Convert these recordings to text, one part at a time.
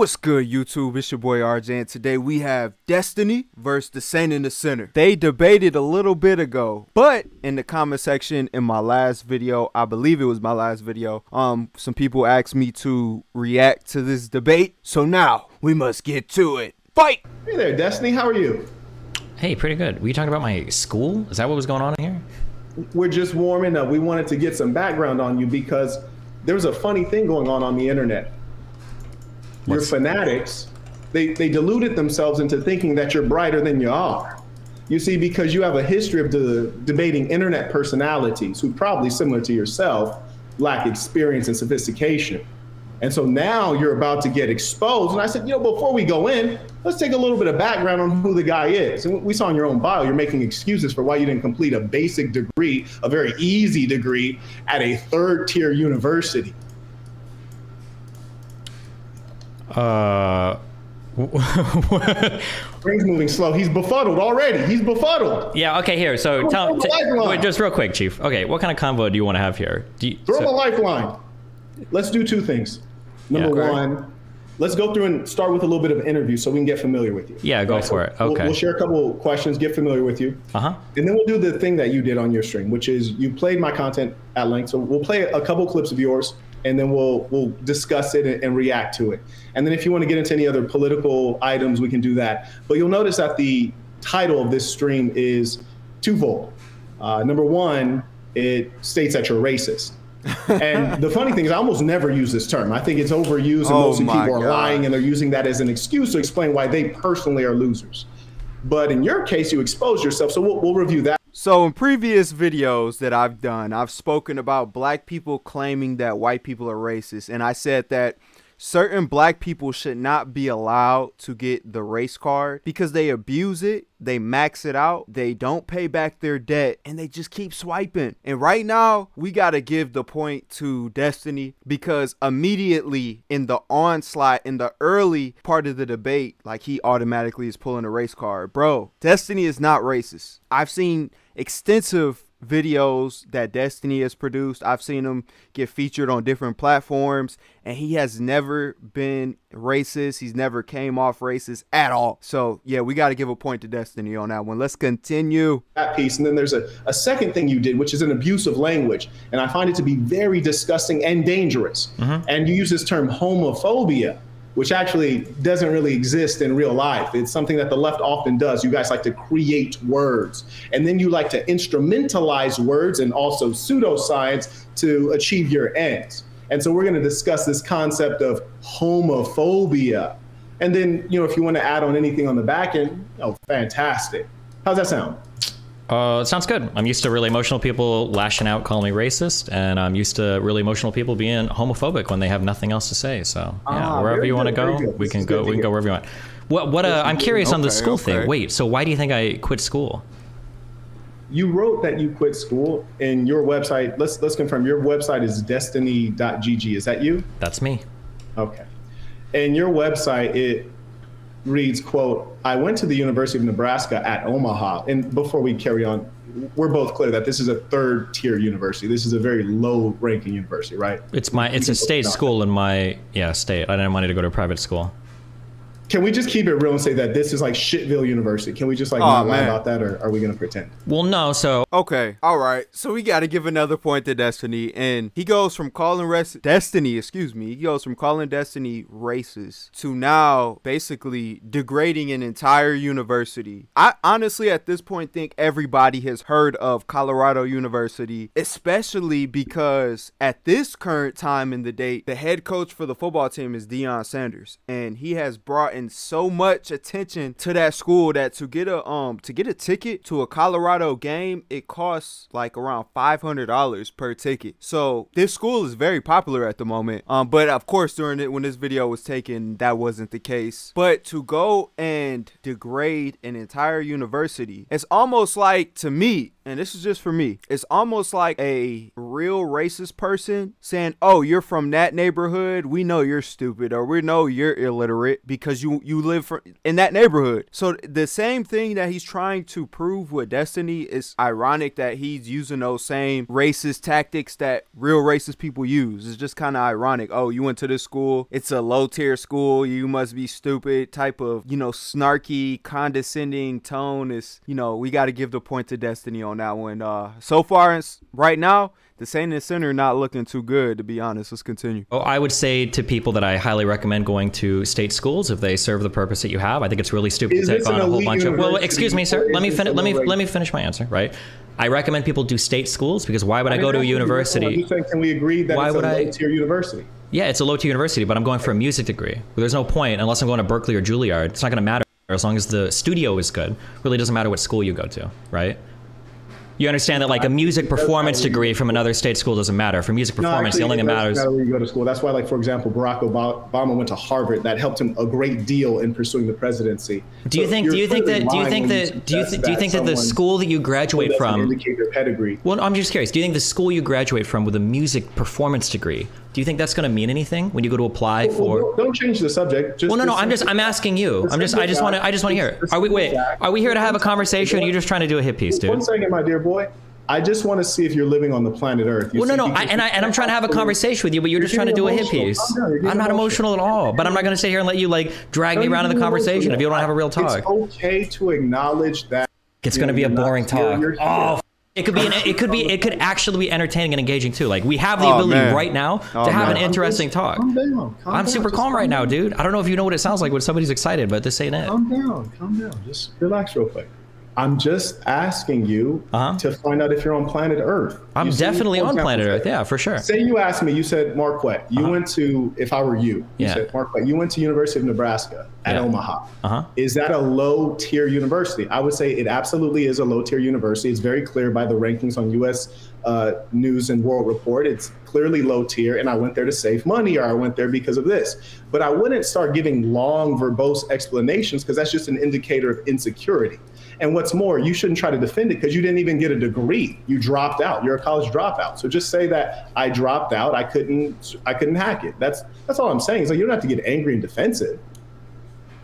What's good, YouTube? It's your boy RJ, and today we have Destiny versus the Saint and the Sinner. They debated a little bit ago, but in the comment section in my last video, I believe it was my last video, um, some people asked me to react to this debate. So now we must get to it. Fight! Hey there, Destiny. How are you? Hey, pretty good. Were you talking about my school? Is that what was going on here? We're just warming up. We wanted to get some background on you because there's a funny thing going on on the internet. Your What's- fanatics, they, they deluded themselves into thinking that you're brighter than you are. You see, because you have a history of de- debating internet personalities who probably similar to yourself lack experience and sophistication. And so now you're about to get exposed. And I said, you know, before we go in, let's take a little bit of background on who the guy is. And we saw in your own bio, you're making excuses for why you didn't complete a basic degree, a very easy degree at a third tier university. Uh, Brain's moving slow. He's befuddled already. He's befuddled. yeah. Okay. Here. So Throw tell. T- wait, just real quick, Chief. Okay. What kind of convo do you want to have here? You, Throw him a lifeline. Let's do two things. Number Yeah. one, let's go through and start with a little bit of interview so we can get familiar with you. Yeah, go so for it. we'll- Okay. We'll, share a couple questions, get familiar with you. uh huh. And then we'll do the thing that you did on your stream, which is you played my content at length. So we'll play a couple clips of yours, and then we'll we'll discuss it and, and react to it. And then if you want to get into any other political items, we can do that. But you'll notice that the title of this stream is twofold. Uh, number one, it states that you're racist. and the funny thing is, I almost never use this term. I think it's overused, and Oh mostly people are God. lying, and they're using that as an excuse to explain why they personally are losers. But in your case, you expose yourself, so we'll, we'll review that. So in previous videos that I've done, I've spoken about black people claiming that white people are racist, and I said that certain black people should not be allowed to get the race card because they abuse it, they max it out, they don't pay back their debt, and they just keep swiping. And right now, we got to give the point to Destiny because immediately in the onslaught, in the early part of the debate, like he automatically is pulling a race card. Bro, Destiny is not racist. I've seen extensive videos that Destiny has produced. I've seen him get featured on different platforms and he has never been racist. He's never came off racist at all. So, yeah, we got to give a point to Destiny on that one. Let's continue. that piece. And then there's a, a second thing you did, which is an abuse of language. And I find it to be very disgusting and dangerous. Mm-hmm. And you use this term homophobia, which actually doesn't really exist in real life. It's something that the left often does. You guys like to create words. And then you like to instrumentalize words and also pseudoscience to achieve your ends. And so we're going to discuss this concept of homophobia. And then, you know, if you want to add on anything on the back end, oh, fantastic. How's that sound? Uh, it sounds good. I'm used to really emotional people lashing out, calling me racist, and I'm used to really emotional people being homophobic when they have nothing else to say. So yeah, Ah, wherever you want to go, we can go. We can go wherever you want. What? What? Uh, I'm curious on the school okay. thing. Wait. So why do you think I quit school? You wrote that you quit school and your website. Let's let's confirm your website is destiny.gg. Is that you? That's me. Okay. And your website it reads quote I went to the University of Nebraska at Omaha. And before we carry on, we're both clear that this is a third tier university. This is a very low ranking university, right? It's my. It's a state school in my yeah state. I didn't want to go to a private school. Can we just keep it real and say that this is like Shitville University? Can we just like Aw, not lie about that, or are we gonna pretend? Well, no. So Okay, all right. So we got to give another point to Destiny, and he goes from calling res- Destiny, excuse me, he goes from calling Destiny racist to now basically degrading an entire university. I honestly, at this point, think everybody has heard of Colorado University, especially because at this current time in the date, the head coach for the football team is Deion Sanders, and he has brought in so much attention to that school that to get a um to get a ticket to a Colorado game, it costs like around five hundred dollars per ticket. So this school is very popular at the moment. Um, but of course during it when this video was taken, that wasn't the case. But to go and degrade an entire university, it's almost like to me and this is just for me, it's almost like a real racist person saying, "Oh, you're from that neighborhood. We know you're stupid, or we know you're illiterate because you you live for, in that neighborhood." So the same thing that he's trying to prove with Destiny is ironic that he's using those same racist tactics that real racist people use. It's just kind of ironic. Oh, you went to this school. It's a low tier school. You must be stupid. Type of you know snarky, condescending tone is you know we got to give the point to Destiny on that one. Uh, so far, it's, right now, the Saint and Sinner not looking too good, to be honest. Let's continue. Oh, I would say to people that I highly recommend going to state schools if they serve the purpose that you have. I think it's really stupid Is to take on a whole bunch of. Well, excuse me, sir. Let me finish. Let me let me finish my answer. Right. I recommend people do state schools because why would I go to a I'm university? saying, Can we agree that Why it's would a I- low tier university? Yeah, it's a low tier university, but I'm going for a music degree. There's no point unless I'm going to Berkeley or Juilliard. It's not going to matter as long as the studio is good. Really doesn't matter what school you go to, right? You understand that like a music performance degree from another state school doesn't matter. For music performance, the only thing that matters. matter where you go to school. That's why, like for example, Barack Obama went to Harvard. That helped him a great deal in pursuing the presidency. Do you So think? Do you're think that? Do you think that? Do you th- do you think that the school that you graduate from? indicate their pedigree? Well, I'm just curious. Do you think the school you graduate from with a music performance degree? Do you think that's going to mean anything when you go to apply Well, for? don't- don't change the subject. Just, Well, no, no. I'm just. I'm asking you. I'm just. I just want to. I just want to hear it. Are we? Wait. Are we here to have a conversation? You're just trying to do a hit piece, dude? One second, my dear boy. I just want to see if you're living on the planet Earth. You Well, no, no, I, and I and I'm trying to have a conversation with you, but you're just You're trying to do a getting hit piece. emotional. Down, I'm not emotional at all, but I'm not going to sit here and let you like drag me around in the conversation emotional. if you don't have a real talk. It's okay to acknowledge that. It's going to be a not- boring you're- talk. you're- Oh, it could be. An, it could be. It could actually be entertaining and engaging too. Like we have the Oh, ability man. right now Oh, to have man. an interesting talk. Calm down. Calm I'm down, super just calm right now, down. dude. I don't know if you know what it sounds like when somebody's excited, but this ain't it. Calm down. Calm down. Just relax real quick. I'm just asking you Uh-huh. to find out if you're on planet Earth. I'm You definitely on planet Earth. Yeah, for sure. Say you asked me, you said, Marquette, you went to, if I were you, you Yeah. said, Marquette, you went to University of Nebraska at Yeah. Omaha. Uh-huh. Is that a low tier university? I would say it absolutely is a low tier university. It's very clear by the rankings on US uh, News and World Report. It's clearly low tier, and I went there to save money or I went there because of this. But I wouldn't start giving long, verbose explanations because that's just an indicator of insecurity. And what's more, you shouldn't try to defend it because you didn't even get a degree. You dropped out. You're a college dropout. So just say that I dropped out. I couldn't. I couldn't hack it. That's that's all I'm saying. Is like you don't have to get angry and defensive.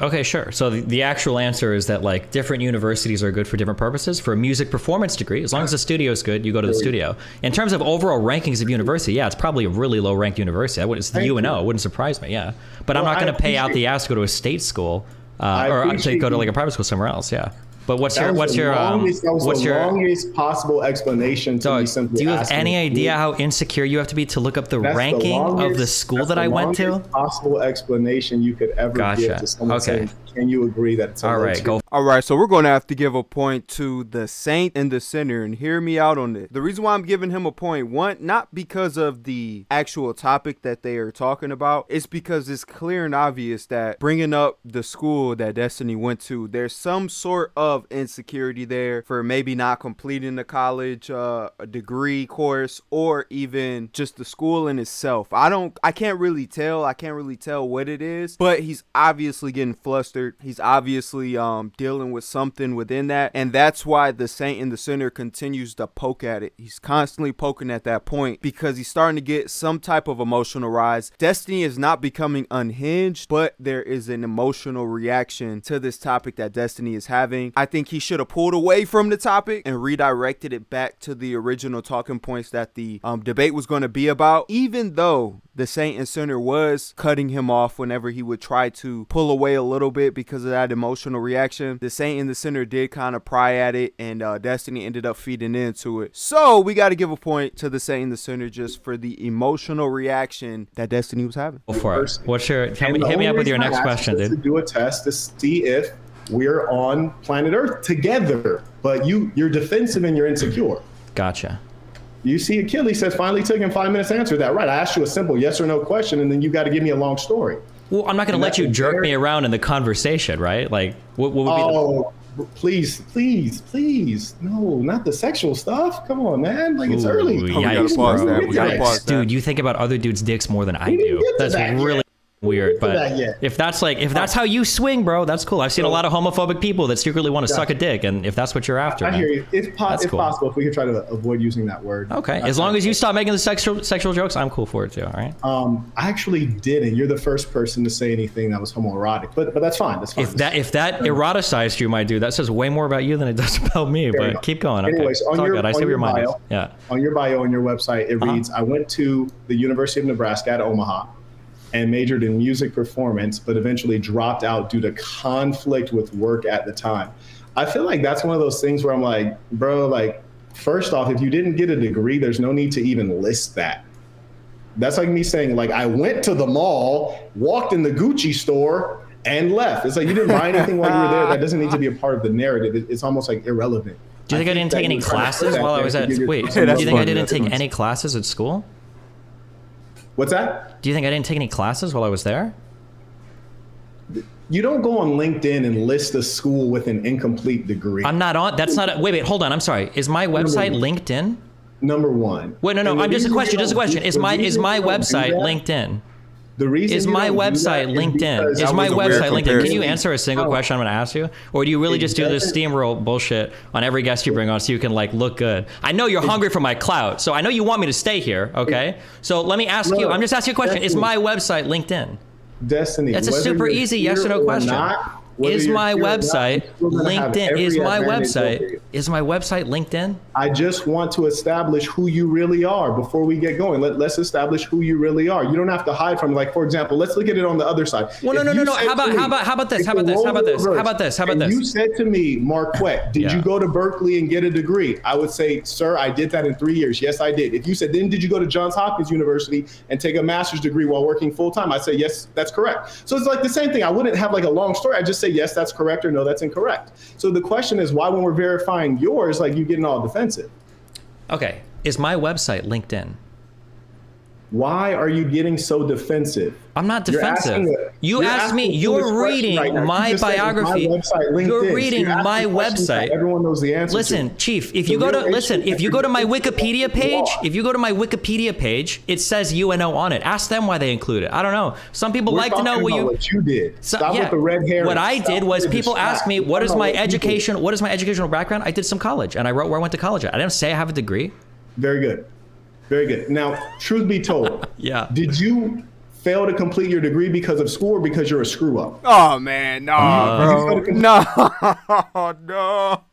Okay, sure. So the, the actual answer is that like different universities are good for different purposes. For a music performance degree, as long as the studio is good, you go to the studio. In terms of overall rankings of university, yeah, it's probably a really low ranked university. I would, it's the Thank UNO. you. It wouldn't surprise me. Yeah, but I'm not going to pay out the ass to go to a state school, uh, or appreciate go to like a private school somewhere else. Yeah. But what's That your what's your um, longest, was what's your longest possible explanation to me simply do you have any idea you- how insecure you have to be to look up the That's the ranking of the school that the I went to? longest Possible explanation you could ever Gotcha. give to someone Okay. saying, "Can you agree that it's a All low go. All right, so we're going to have to give a point to the saint and the sinner, and hear me out on this. The reason why I'm giving him a point, one, not because of the actual topic that they are talking about, it's because it's clear and obvious that bringing up the school that Destiny went to, there's some sort of insecurity there for maybe not completing the college uh, a degree course or even just the school in itself. I don't, I can't really tell. I can't really tell what it is, but he's obviously getting flustered. He's obviously um dealing with something within that, and that's why the saint and the sinner continues to poke at it. He's constantly poking at that point because he's starting to get some type of emotional rise. Destiny is not becoming unhinged, but there is an emotional reaction to this topic that Destiny is having. I think he should have pulled away from the topic and redirected it back to the original talking points that the um, debate was going to be about, even though the Saint and Sinner was cutting him off whenever he would try to pull away a little bit because of that emotional reaction. The Saint and the Sinner did kind of pry at it, and uh, Destiny ended up feeding into it. So we got to give a point to the Saint and the Sinner just for the emotional reaction that Destiny was having. Go for it. What's your? Tell And me, hit me up with your next question, dude. To do a test to see if we're on planet Earth together, but you you're defensive and you're insecure. Gotcha. You see, Achilles says finally took him five minutes to answer that. Right? I asked you a simple yes or no question, and then you got to give me a long story. Well, I'm not going to let you jerk very- me around in the conversation, right? Like, what, what would be the Oh, please, please, please, no, not the sexual stuff. Come on, man. Like it's Ooh, early. Oh, we gotta yikes, pause that. We gotta Yikes. pause that. Dude, you think about other dudes' dicks more than I We didn't do. That's that really weird, but that if that's like if that's how you swing, bro, that's cool. I've seen a lot of homophobic people that secretly want to suck a dick, and if that's what you're after, I man. hear you. If, po- if cool. possible, if we could try to avoid using that word. Okay, as long as you stop making the sexual sexual jokes, I'm cool for it too. All right. Um, I actually didn't. You're the first person to say anything that was homoerotic, but but that's fine. That's fine. If that if that eroticized you, my dude, that says way more about you than it does about me. But enough. keep going. Okay. Anyways, on your- good. I see your your mind is. bio- Yeah. on your bio on your website, it Uh-huh. reads, "I went to the University of Nebraska at Omaha and majored in music performance, but eventually dropped out due to conflict with work at the time." I feel like that's one of those things where I'm like, bro, like, first off, if you didn't get a degree, there's no need to even list that. That's like me saying, like, I went to the mall, walked in the Gucci store, and left. It's like you didn't buy anything while you were there. That doesn't need to be a part of the narrative. It's almost like irrelevant. Do you think I, didn't take any you're trying to put classes while I was at? Wait, do you think I didn't take any classes at school? What's that? Do you think I didn't take any classes while I was there? You don't go on LinkedIn and list a school with an incomplete degree. I'm not on. That's not. A, wait, wait, hold on. I'm sorry. Is my website LinkedIn? Number one. Wait, no, no. And I'm just a question. Just a question. Is my is my website LinkedIn? The reason Is my don't do that website LinkedIn? Is my was a weird website LinkedIn? Can you answer a single No. question I'm going to ask you, or do you really It just do this steamroll bullshit on every guest you bring on so you can like look good? I know you're hungry for my clout, so I know you want me to stay here. Okay, so let me ask you. I'm just asking you a question. Is my website LinkedIn? Destiny. That's a whether super easy yes or no question. not, whether Is my not, website you're still gonna have LinkedIn? Is my website is my website LinkedIn? I just want to establish who you really are before we get going. Let, let's establish who you really are. You don't have to hide from, like, for example, let's look at it on the other side. Well, no, If no, no, no. How about- me- how about- how about this? How about this? How about this? How about this? How about this? You said to me, Marquette, did Yeah. you go to Berkeley and get a degree? I would say, sir, I did that in three years. Yes, I did. If you said, then did you go to Johns Hopkins University and take a master's degree while working full time? I'd say, yes, that's correct. So it's like the same thing. I wouldn't have like a long story. I just say, yes, that's correct or no, that's incorrect. So the question is, why when we're verifying yours, like you getting all defensive? Okay. Is my website LinkedIn? Why are you getting so defensive? I'm not defensive. a- you asked me. You're reading right. You my said, is my biography. website You're reading my website. Everyone knows the answer. Listen, to. Chief. If The you go to listen, if you go to my Wikipedia page, if you go to my Wikipedia page, it says UNO on it. Ask them why they include it. I don't know. Some people We're like to know what you. what you did. So- Stop yeah. with the red hair. What I did was people ask me, "What is my education? education?" What is my educational background?" I did some college, and I wrote where I went to college at. I didn't say I have a degree. Very good. Very good. Now, truth be told, Yeah. did you fail to complete your degree because of school or because you're a screw up? Oh man, no, Uh, bro, no, no.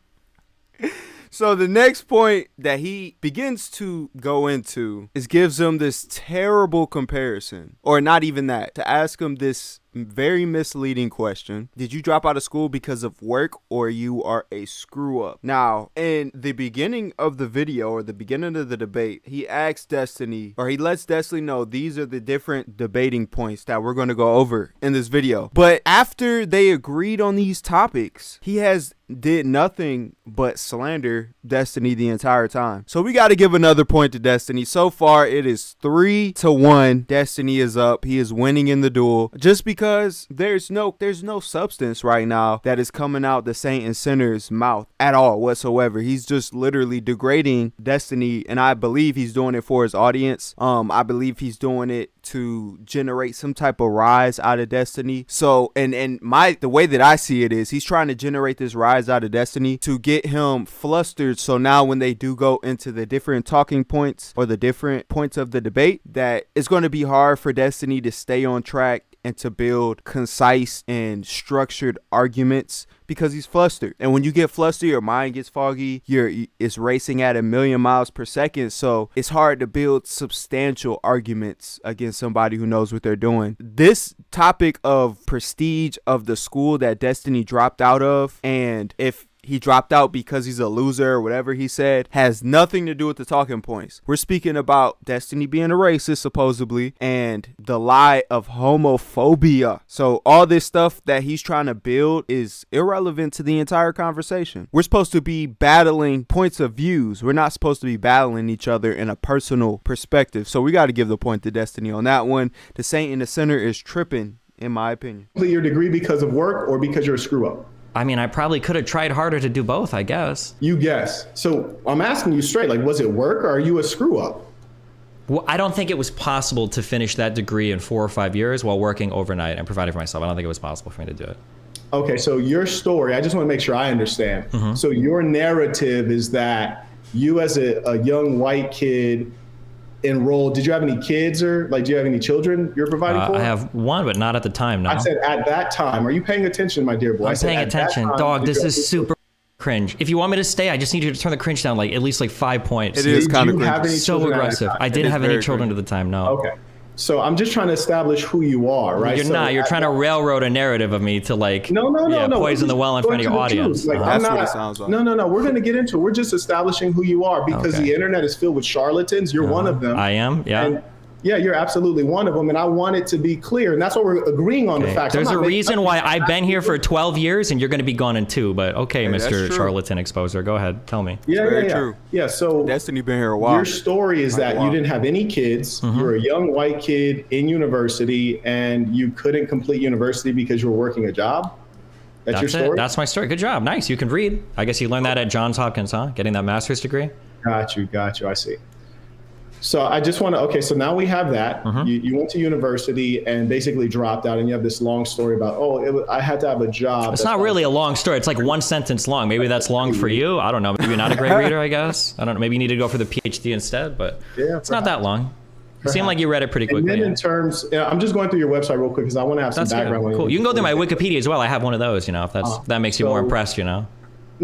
So the next point that he begins to go into is gives him this terrible comparison, or not even that, to ask him this very misleading question. Did you drop out of school because of work or you are a screw up? Now, in the beginning of the video or the beginning of the debate, he asks Destiny or he lets Destiny know these are the different debating points that we're going to go over in this video. But after they agreed on these topics, he has did nothing but slander Destiny the entire time. So we got to give another point to Destiny. So far, it is three to one. Destiny is up. He is winning in the duel just because there's no there's no substance right now that is coming out the Saint and Sinner's mouth at all whatsoever. He's just literally degrading Destiny, and I believe he's doing it for his audience. Um, I believe he's doing it to generate some type of rise out of Destiny. So, and and my the way that I see it is he's trying to generate this rise out of Destiny to get him flustered. So now when they do go into the different talking points or the different points of the debate, that it's going to be hard for Destiny to stay on track and to build concise and structured arguments because he's flustered. And when you get flustered, your mind gets foggy. You're it's racing at a million miles per second, so it's hard to build substantial arguments against somebody who knows what they're doing. This topic of prestige of the school that Destiny dropped out of and if he dropped out because he's a loser or whatever he said has nothing to do with the talking points. We're speaking about Destiny being a racist, supposedly, and the lie of homophobia. So, all this stuff that he's trying to build is irrelevant to the entire conversation. We're supposed to be battling points of views. We're not supposed to be battling each other in a personal perspective. So, we got to give the point to Destiny on that one. The Saint and the Sinner is tripping, in my opinion. Your degree because of work or because you're a screw up? I mean, I probably could have tried harder to do both. I guess. You guess. So I'm asking you straight, like, was it work or are you a screw up? Well, I don't think it was possible to finish that degree in four or five years while working overnight and providing for myself. I don't think it was possible for me to do it. Okay, so your story, I just want to make sure I understand. Mm-hmm. So your narrative is that you as a, a young white kid enrolled, did you have any kids or like do you have any children you're providing Uh, for? I have one, but not at the time. No, I said at that time. Are you paying attention, my dear boy? I I'm said paying attention, time, dog. This is super cringe. If you want me to stay, I just need you to turn the cringe down like at least like five points. It is Did kind of you have cringy. any so children at that aggressive. I didn't is have any children cringy. at the time. No. Okay. So I'm just trying to establish who you are, right? You're So not. You're at trying to railroad a narrative of me to like No, no, no, yeah, no. poison the well in front of your going to the audience. Like, Uh-huh. I'm That's what not- it sounds like. No, no, no. We're going to get into it. We're just establishing who you are because Okay. the internet is filled with charlatans. You're one of them. I am. Yeah. And yeah, you're absolutely one of them. And I want it to be clear. And that's what we're agreeing on the Okay. facts. I'm There's a reason why I've been here for 12 years and you're going to be gone in two. But okay, that's Mr. Charlatan Exposer, go ahead. Tell me. Yeah, Very yeah, yeah. true. Yeah, so Destiny been here a while. your story is that you didn't have any kids. Mm-hmm. You were a young white kid in university and you couldn't complete university because you were working a job. That's, That's your it. story? That's my story. Good job. Nice. You can read. I guess you learned that at Johns Hopkins, huh? Getting that master's degree. Got you, got you. I see. So I just want to. Okay, so now we have that. Mm-hmm. You, you went to university and basically dropped out, and you have this long story about, oh, it, I had to have a job. It's not really a long story. It's like one sentence long. Maybe that's long for you. I don't know. Maybe you're not a great reader, I guess. I don't know. Maybe you need to go for the PhD instead, but Yeah, it's not that long. You seem like you read it pretty quickly. And then yeah. in terms, yeah, I'm just going through your website real quick because I want to have some That's background. good. Cool. You can go through my Wikipedia as well. I have one of those, you know, if that's Uh, that makes you more impressed, you know.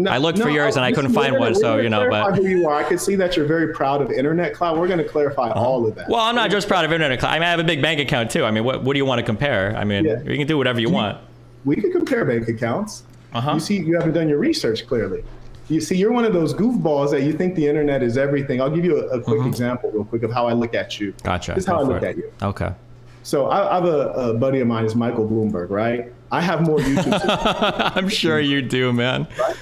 No, I looked for yours and I couldn't find we're one, so, you know, but- who you are. I can see that you're very proud of Internet Cloud. We're going to clarify all of that. Well, I'm not just proud of internet. cloud. I mean, I have a big bank account too. I mean, what what do you want to compare? I mean, Yeah. you can do whatever you want. we can compare bank accounts. Uh-huh. You see, you haven't done your research clearly. You see, you're one of those goofballs that you think the internet is everything. I'll give you a, a quick example, real quick, of how I look at you. Mm-hmm. Gotcha. This is how Go I look it. at you. Okay. So I, I have a, a buddy of mine is Michael Bloomberg, right? I have more YouTube. I'm sure you do, man. More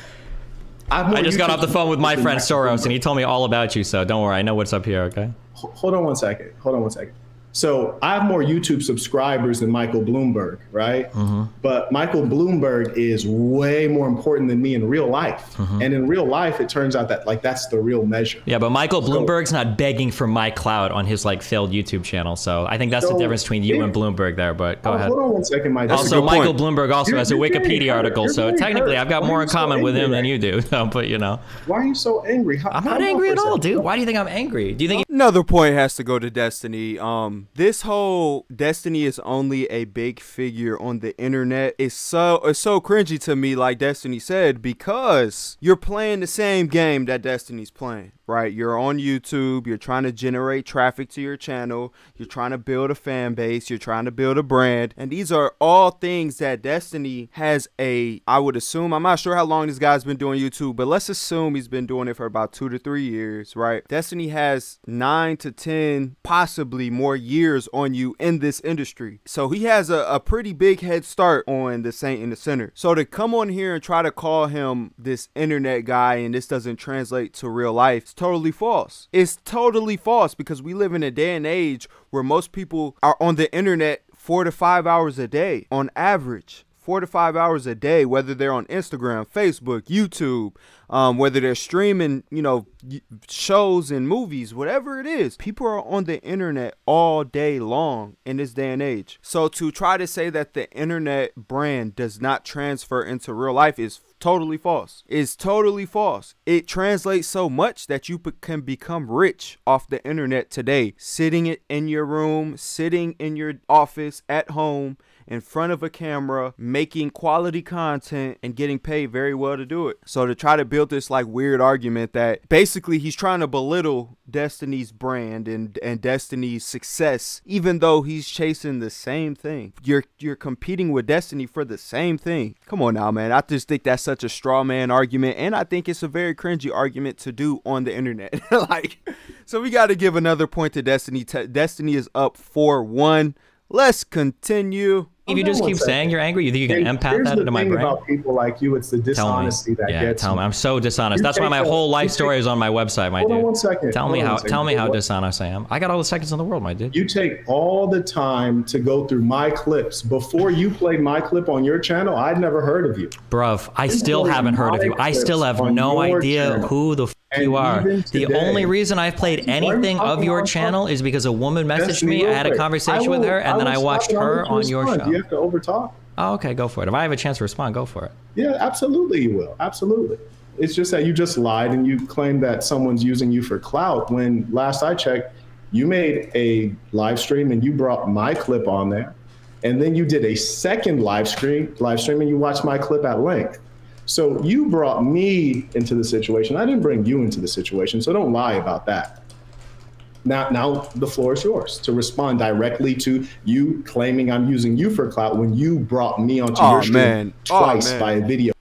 I just got off the phone with my friend Soros, and he told me all about you. So don't worry, I know what's up here. Okay. Hold on one second. Hold on one second. So I have more YouTube subscribers than Michael Bloomberg, right? Mm-hmm. But Michael Bloomberg is way more important than me in real life. Mm-hmm. And in real life, it turns out that like that's the real measure. Yeah, but Michael Bloomberg's not begging for my clout on his like failed YouTube channel. So I think that's the difference between you if- and Bloomberg there. But go Oh, ahead. Hold on one second, my Also, Michael point. Bloomberg also You're- has a Wikipedia article, You're so technically hurt. I've got Why more in you so common with him angry than you do. But you know, Why are you so angry? How, I'm not angry at all, dude. Why do you think I'm angry? Do you think? Another point has to go to Destiny. Um, this whole Destiny is only a big figure on the internet. It's so it's so cringy to me, like Destiny said, because you're playing the same game that Destiny's playing. Right, you're on YouTube. You're trying to generate traffic to your channel. You're trying to build a fan base. You're trying to build a brand, and these are all things that Destiny has a. I would assume. I'm not sure how long this guy's been doing YouTube, but let's assume he's been doing it for about two to three years. Right, Destiny has nine to ten, possibly more years on you in this industry, so he has a, a pretty big head start on the Saint and the Sinner. So to come on here and try to call him this internet guy and this doesn't translate to real life, it's totally false. It's totally false because we live in a day and age where most people are on the internet four to five hours a day on average. Four to five hours a day, whether they're on Instagram, Facebook, YouTube, um, whether they're streaming, you know, shows and movies, whatever it is. People are on the internet all day long in this day and age. So to try to say that the internet brand does not transfer into real life is totally false. It's totally false. It translates so much that you can become rich off the internet today, sitting it in your room, sitting in your office at home in front of a camera, making quality content and getting paid very well to do it. So to try to build this like weird argument that basically he's trying to belittle Destiny's brand and and Destiny's success even though he's chasing the same thing. You're you're competing with Destiny for the same thing. Come on now, man. I just think that's such a straw man argument and I think it's a very cringy argument to do on the internet. like so we got to give another point to Destiny. Destiny is up 4-1. Let's continue. If you just keep second. saying you're angry, you think you can And empath that into my brain? about people like you, it's the dishonesty that Yeah, gets tell me. me. I'm so dishonest. You That's why my whole life take- story is on my website, my Hold on one second. Tell Hold me how second. tell me how dishonest I am. I got all the seconds in the world, my dude. You take all the time to go through my clips. Before you played my clip on your channel, I'd never heard of you. Bruv, I still haven't heard of you. I still have no idea channel. who the you are. Today, the only reason I've played anything of your channel is because a woman messaged me. I had a conversation will, with her, and I then I watched her on your show. You have to overtalk? Oh, okay, go for it. If I have a chance to respond, go for it. Yeah, absolutely, you will. Absolutely. It's just that you just lied and you claimed that someone's using you for clout. When last I checked, you made a live stream and you brought my clip on there, and then you did a second live stream, live stream, and you watched my clip at length. So you brought me into the situation. I didn't bring you into the situation. So don't lie about that. Now, now the floor is yours to respond directly to you claiming I'm using you for clout when you brought me onto oh, your stream man. twice oh, by video.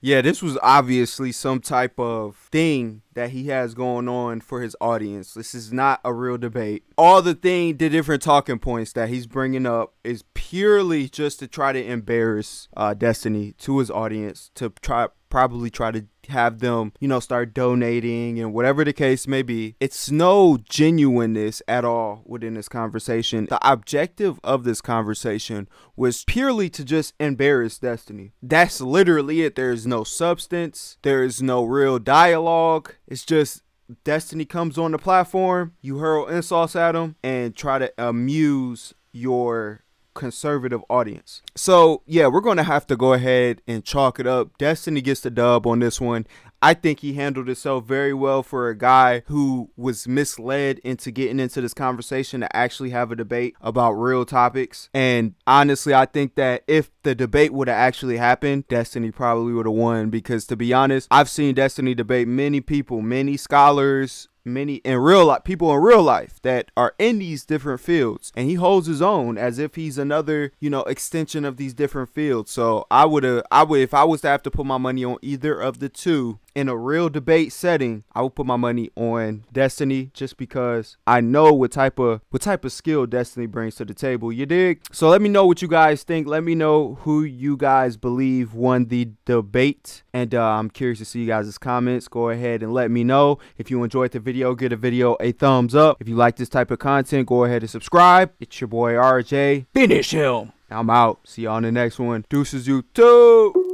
Yeah, this was obviously some type of thing that he has going on for his audience. This is not a real debate. All the thing, the different talking points that he's bringing up is purely just to try to embarrass uh, Destiny to his audience, to try probably try to have them, you know, start donating and whatever the case may be. It's no genuineness at all within this conversation. The objective of this conversation was purely to just embarrass Destiny. That's literally it. There's no substance, there is no real dialogue. It's just Destiny comes on the platform, you hurl insults at him and try to amuse your conservative audience. So, yeah, we're going to have to go ahead and chalk it up. Destiny gets the dub on this one. I think he handled himself very well for a guy who was misled into getting into this conversation to actually have a debate about real topics. And honestly, I think that if the debate would have actually happened, Destiny probably would have won. Because to be honest, I've seen Destiny debate many people, many scholars, many in real life people in real life that are in these different fields. And he holds his own as if he's another you know extension of these different fields. So i would have i would if i was to have to put my money on either of the two in a real debate setting, I would put my money on Destiny just because I know what type of what type of skill Destiny brings to the table. You dig? So let me know what you guys think. Let me know who you guys believe won the debate, and uh, I'm curious to see you guys' comments. Go ahead and let me know if you enjoyed the video. Give the video a thumbs up. If you like this type of content, go ahead and subscribe. It's your boy RJ. Finish him. I'm out. See you on the next one. Deuces, you too.